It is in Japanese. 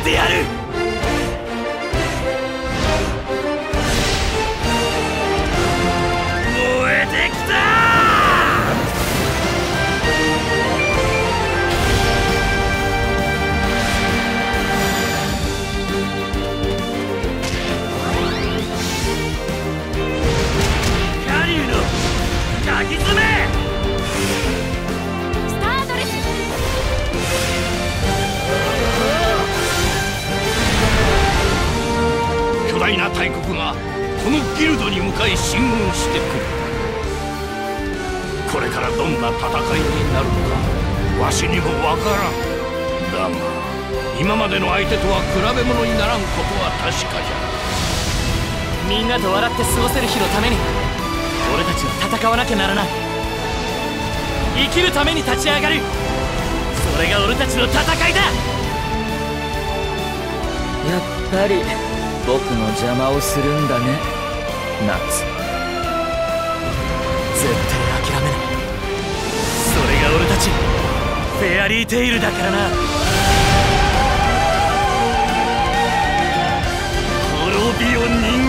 してやる。な大国がこのギルドに向かい進軍してくる。これからどんな戦いになるのかわしにもわからん。だが今までの相手とは比べ物にならんことは確かじゃ。みんなと笑って過ごせる日のために俺たちは戦わなきゃならない。生きるために立ち上がる。それが俺たちの戦いだ。やっぱり僕の邪魔をするんだね。ナッツ絶対諦めない。それが俺たちフェアリーテイルだからな。滅びよ人